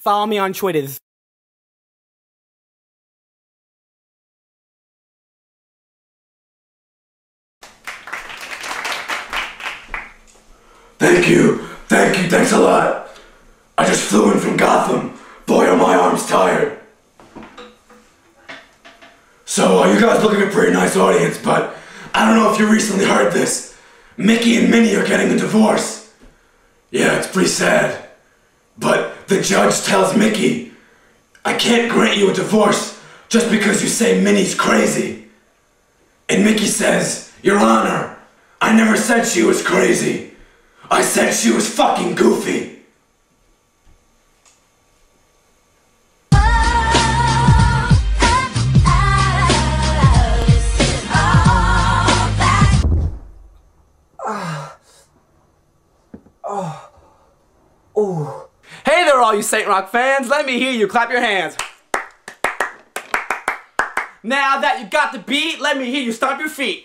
Follow me on Twitters. Thank you, thank you, thanks a lot. I just flew in from Gotham. Boy, are my arms tired. So, uh, you guys look like a pretty nice audience, but I don't know if you recently heard this. Mickey and Minnie are getting a divorce. Yeah, it's pretty sad. But the judge tells Mickey, I can't grant you a divorce just because you say Minnie's crazy. And Mickey says, Your Honor, I never said she was crazy. I said she was fucking goofy. You Saint Rock fans. Let me hear you. Clap your hands. Now that you got the beat, let me hear you stomp your feet.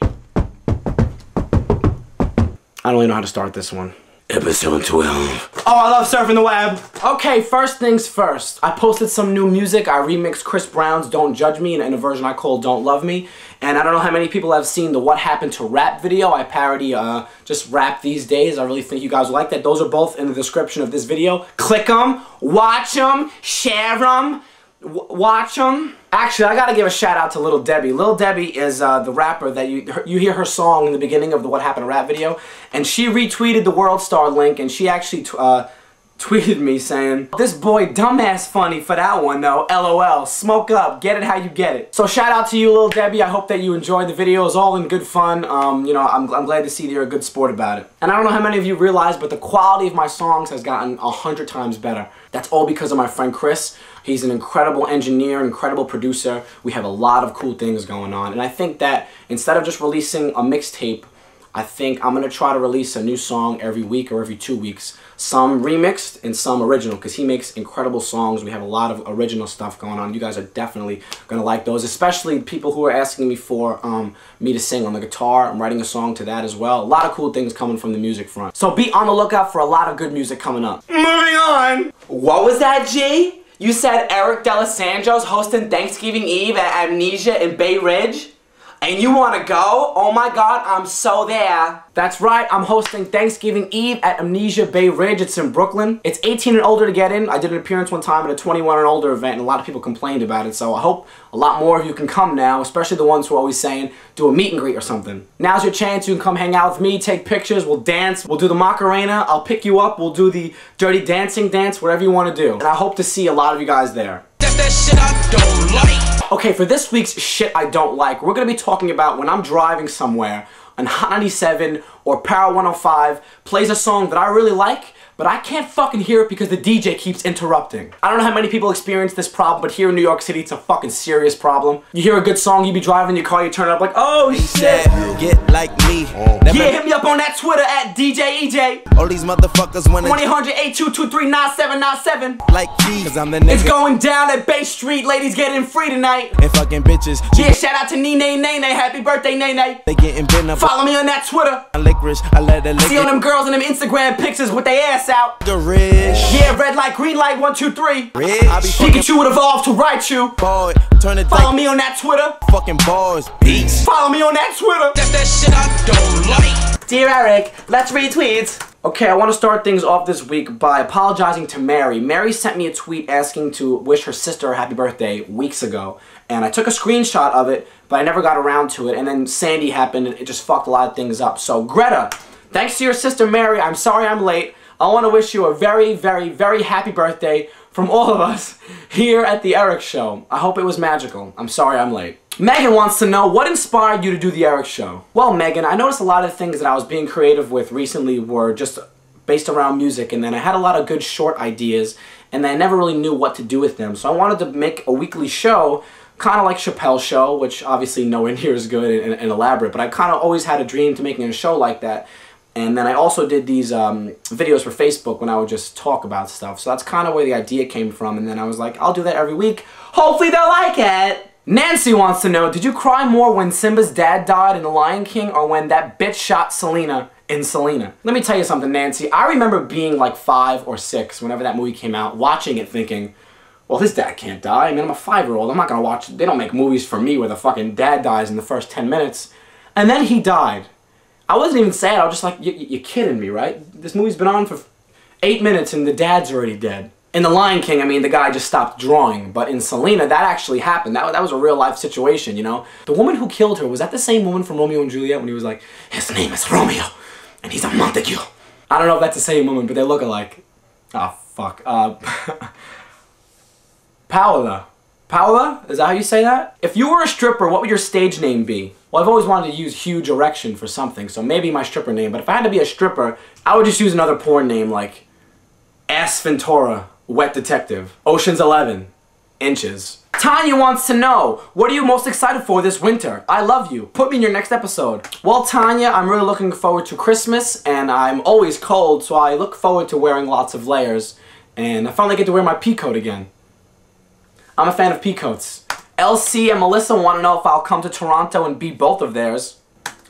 I don't really know how to start this one. Episode 12. Oh, I love surfing the web. Okay, first things first. I posted some new music. I remixed Chris Brown's Don't Judge Me in, a version I call Don't Love Me. And I don't know how many people have seen the What Happened to Rap video. I parody uh, just rap these days. I really think you guys will like that. Those are both in the description of this video. Click them, watch them, share them watch them. Actually, I gotta give a shout out to Little Debbie. Little Debbie is uh, the rapper that you her, you hear her song in the beginning of the What Happened to Rap video, and she retweeted the World Star link, and she actually uh, tweeted me saying, This boy dumbass funny for that one though, lol, smoke up, get it how you get it. So shout out to you Little Debbie, I hope that you enjoyed the video, it was all in good fun, um, you know, I'm, I'm glad to see that you're a good sport about it. And I don't know how many of you realize, but the quality of my songs has gotten a hundred times better. That's all because of my friend Chris. He's an incredible engineer, incredible producer. We have a lot of cool things going on. And I think that instead of just releasing a mixtape, I think I'm going to try to release a new song every week or every two weeks. Some remixed and some original because he makes incredible songs. We have a lot of original stuff going on. You guys are definitely going to like those, especially people who are asking me for um, me to sing on the guitar. I'm writing a song to that as well. A lot of cool things coming from the music front. So be on the lookout for a lot of good music coming up. Moving on! What was that, G? You said Eric D'Alessandro's hosting Thanksgiving Eve at Amnesia in Bay Ridge? And you want to go? Oh my god, I'm so there. That's right, I'm hosting Thanksgiving Eve at Amnesia Bay Ridge. It's in Brooklyn. It's 18 and older to get in. I did an appearance one time at a 21 and older event and a lot of people complained about it. So I hope a lot more of you can come now, especially the ones who are always saying, do a meet and greet or something. Now's your chance. You can come hang out with me, take pictures, we'll dance, we'll do the Macarena, I'll pick you up, we'll do the dirty dancing dance, whatever you want to do. And I hope to see a lot of you guys there. That's that shit I don't like. Okay, for this week's shit I don't like, we're gonna be talking about when I'm driving somewhere and Hot 97 or Power 105 plays a song that I really like, but I can't fucking hear it because the DJ keeps interrupting. I don't know how many people experience this problem, but here in New York City, it's a fucking serious problem. You hear a good song, you be driving your car, you turn it up like, oh shit. Get like me. Oh. Yeah, hit me up on that Twitter at DJ EJ. All these motherfuckers wanna 1-800-8223-9797. like me. Cause I'm the nigga. It's going down at Bay Street, ladies getting free tonight. and fucking bitches. Yeah, shout out to Nene Nene, happy birthday Nene. They getting bent up. Follow me on that Twitter. Licorice. I let her lick See all it. them girls in them Instagram pictures with their ass out. The rich. Yeah, red light, green light, one, two, three. Rich. I be fucking Pikachu would evolve to Raichu. boy. Turn it Follow like me on that Twitter. fucking bars. Beats. Follow me on that Twitter. That's that shit I don't like. Dear Eric, let's retweet. Okay, I want to start things off this week by apologizing to Mary. Mary sent me a tweet asking to wish her sister a happy birthday weeks ago, and I took a screenshot of it, but I never got around to it, and then Sandy happened, and it just fucked a lot of things up. So, Greta, thanks to your sister Mary, I'm sorry I'm late. I want to wish you a very, very, very happy birthday from all of us here at The Eric Show. I hope it was magical. I'm sorry I'm late. Megan wants to know what inspired you to do the Eric Show. Well, Megan, I noticed a lot of things that I was being creative with recently were just based around music, and then I had a lot of good short ideas, and I never really knew what to do with them. So I wanted to make a weekly show, kind of like Chappelle's show, which obviously nowhere near as good and, and elaborate, but I kind of always had a dream to making a show like that. And then I also did these um, videos for Facebook when I would just talk about stuff. So that's kind of where the idea came from. And then I was like, I'll do that every week. Hopefully they'll like it. Nancy wants to know, did you cry more when Simba's dad died in The Lion King or when that bitch shot Selena in Selena. Let me tell you something, Nancy. I remember being like five or six whenever that movie came out, watching it thinking, well, his dad can't die. I mean, I'm a five-year-old. I'm not gonna watch, they don't make movies for me where the fucking dad dies in the first 10 minutes. And then he died. I wasn't even sad. I was just like, you're kidding me, right? This movie's been on for eight minutes and the dad's already dead. In The Lion King, I mean, the guy just stopped drawing. But in Selena, that actually happened. That, that was a real life situation, you know? The woman who killed her, was that the same woman from Romeo and Juliet when he was like, his name is Romeo, and he's a Montague? I don't know if that's the same woman, but they look alike. Oh, fuck. Uh, Paola. Paola? Is that how you say that? If you were a stripper, what would your stage name be? Well, I've always wanted to use huge erection for something, so maybe my stripper name. But if I had to be a stripper, I would just use another porn name like Ass Ventura, Wet Detective, Ocean's Eleven, Inches. Tanya wants to know, what are you most excited for this winter? I love you. Put me in your next episode. Well, Tanya, I'm really looking forward to Christmas, and I'm always cold, so I look forward to wearing lots of layers. And I finally get to wear my pea coat again. I'm a fan of pea coats. LC and Melissa want to know if I'll come to Toronto and be both of theirs.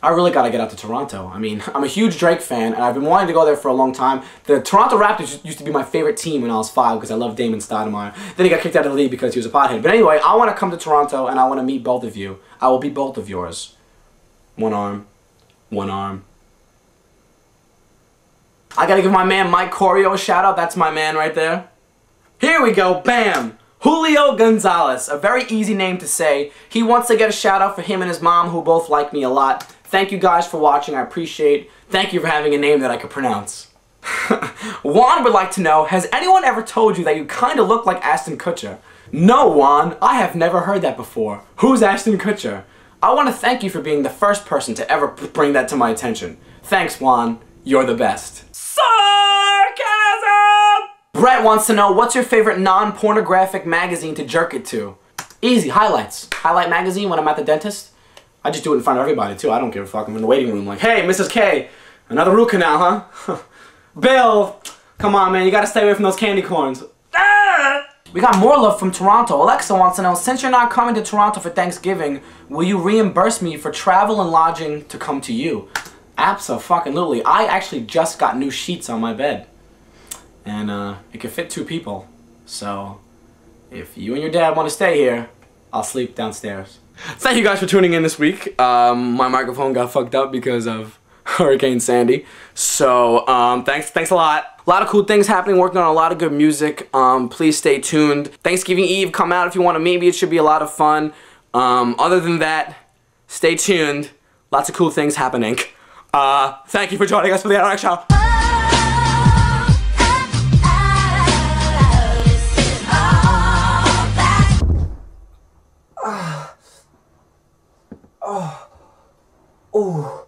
I really gotta get out to Toronto. I mean, I'm a huge Drake fan, and I've been wanting to go there for a long time. The Toronto Raptors used to be my favorite team when I was five because I love Damon Stoudamire. Then he got kicked out of the league because he was a pothead. But anyway, I want to come to Toronto, and I want to meet both of you. I will be both of yours. One arm, one arm. I gotta give my man Mike Corio a shout out. That's my man right there. Here we go. Bam! Julio Gonzalez, a very easy name to say. He wants to get a shout out for him and his mom who both like me a lot. Thank you guys for watching, I appreciate. Thank you for having a name that I could pronounce. Juan would like to know, has anyone ever told you that you kind of look like Ashton Kutcher? No, Juan, I have never heard that before. Who's Ashton Kutcher? I want to thank you for being the first person to ever bring that to my attention. Thanks, Juan. You're the best. Brett wants to know, what's your favorite non-pornographic magazine to jerk it to? Easy, highlights. Highlight magazine when I'm at the dentist. I just do it in front of everybody too. I don't give a fuck. I'm in the waiting room like, hey, Mrs. K, another root canal, huh? Bill, come on, man. You gotta stay away from those candy corns. Ah! We got more love from Toronto. Alexa wants to know, since you're not coming to Toronto for Thanksgiving, will you reimburse me for travel and lodging to come to you? Absolutely. I actually just got new sheets on my bed and uh, it can fit two people. So if you and your dad want to stay here, I'll sleep downstairs. Thank you guys for tuning in this week. Um, my microphone got fucked up because of Hurricane Sandy. So um, thanks, thanks a lot. A lot of cool things happening, working on a lot of good music. Um, please stay tuned. Thanksgiving Eve, come out if you want to Maybe. It should be a lot of fun. Um, other than that, stay tuned. Lots of cool things happening. Uh, thank you for joining us for the Anorak Show. Oh.